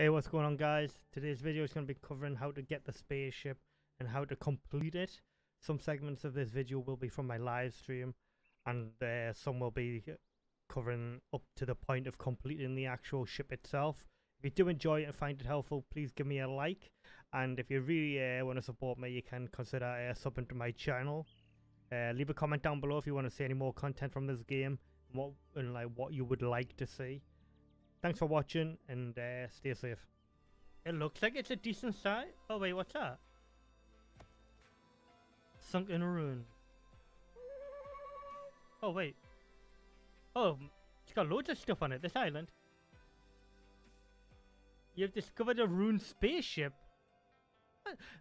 Hey, what's going on guys? Today's video is going to be covering how to get the spaceship and how to complete it. Some segments of this video will be from my live stream and uh, some will be covering up to the point of completing the actual ship itself. If you do enjoy it and find it helpful, please give me a like. And if you really uh, want to support me, you can consider uh, subbing to my channel. Uh, leave a comment down below if you want to see any more content from this game and what and like what you would like to see. Thanks for watching and uh, stay safe. It looks like it's a decent size. Oh wait, what's that? Sunken ruin. Oh wait. Oh, it's got loads of stuff on it, this island. You've discovered a ruined spaceship.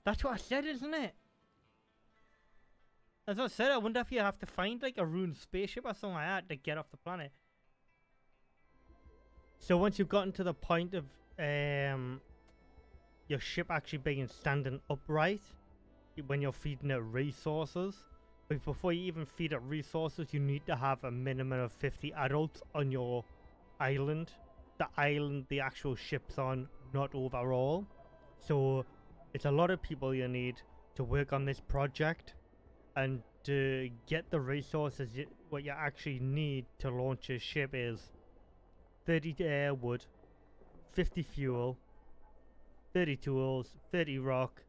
That's what I said, isn't it? As I said, I wonder if you have to find like a ruined spaceship or something like that to get off the planet. So once you've gotten to the point of um, your ship actually being standing upright, when you're feeding it resources, but before you even feed it resources, you need to have a minimum of 50 adults on your island. The island the actual ship's on, not overall. So it's a lot of people you need to work on this project and to get the resources what you actually need to launch a ship is 30 air wood, 50 fuel, 30 tools, 30 rock,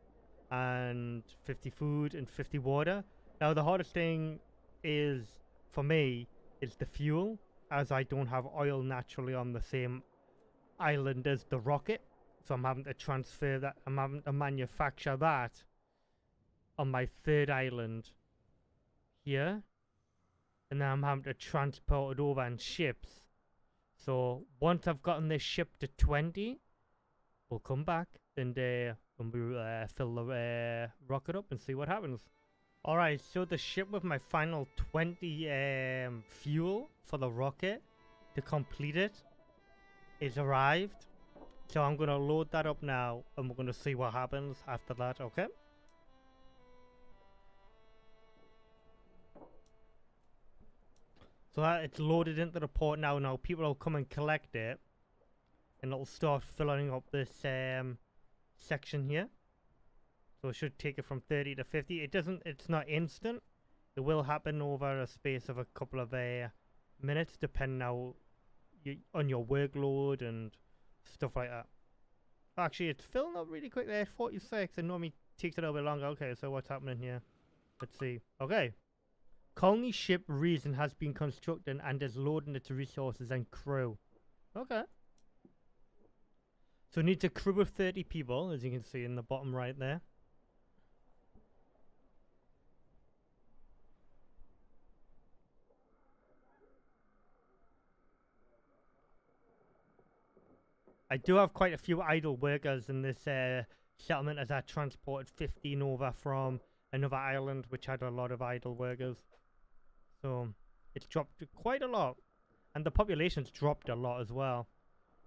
and 50 food and 50 water. Now the hardest thing is, for me, is the fuel, as I don't have oil naturally on the same island as the rocket. So I'm having to transfer that, I'm having to manufacture that on my third island here. And then I'm having to transport it over in ships so once I've gotten this ship to 20, we'll come back and, uh, and we'll uh, fill the uh, rocket up and see what happens. Alright, so the ship with my final 20 um, fuel for the rocket to complete it is arrived. So I'm going to load that up now and we're going to see what happens after that, okay? So that it's loaded into the port now. Now people will come and collect it, and it'll start filling up this um, section here. So it should take it from 30 to 50. It doesn't. It's not instant. It will happen over a space of a couple of uh, minutes, depending how you, on your workload and stuff like that. Actually, it's filling up really quick there. 46. It normally takes a little bit longer. Okay, so what's happening here? Let's see. Okay. Colony ship Reason has been constructed and is loading its resources and crew. Okay. So it needs a crew of 30 people, as you can see in the bottom right there. I do have quite a few idle workers in this uh, settlement as I transported 15 over from another island which had a lot of idle workers. So it's dropped quite a lot. And the population's dropped a lot as well.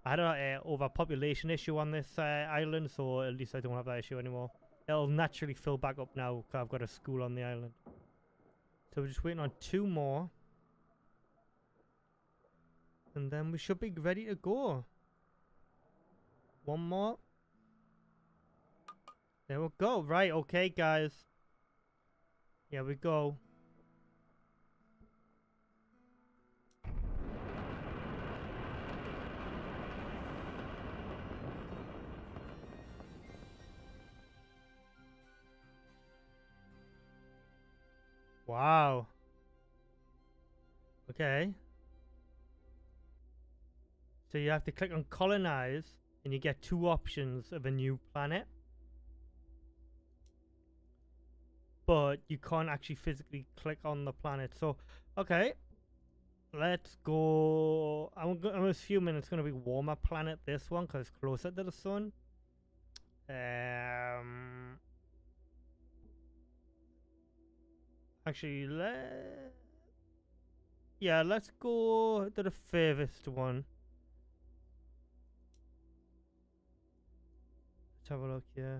I had a uh, overpopulation issue on this uh, island, so at least I don't have that issue anymore. It'll naturally fill back up now because I've got a school on the island. So we're just waiting on two more. And then we should be ready to go. One more. There we go. Right, okay, guys. Here we go. Wow. Okay. So you have to click on colonize and you get two options of a new planet. But you can't actually physically click on the planet. So, okay. Let's go. I'm, I'm assuming it's going to be warmer planet, this one, because it's closer to the sun. Um, Actually, let yeah, let's go to the furthest one. Let's have a look, yeah.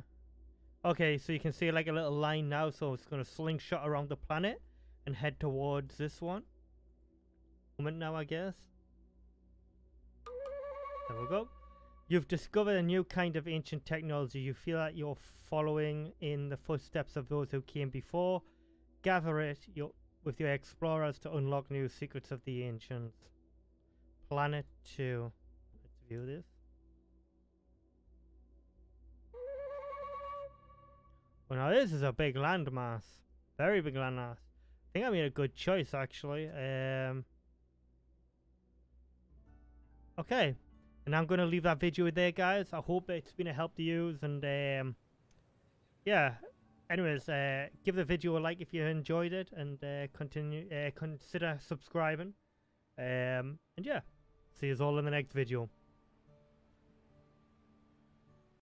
Okay, so you can see like a little line now, so it's gonna slingshot around the planet and head towards this one. Moment now, I guess. There we go. You've discovered a new kind of ancient technology. You feel that you're following in the footsteps of those who came before. Gather it your, with your explorers to unlock new secrets of the ancients. Planet 2. Let's view this. Well, now this is a big landmass. Very big landmass. I think I made a good choice, actually. Um, okay. And I'm going to leave that video there, guys. I hope it's been a help to use. And, um, yeah. Anyways, uh, give the video a like if you enjoyed it. And uh, continue, uh, consider subscribing. Um, and, yeah. See you all in the next video.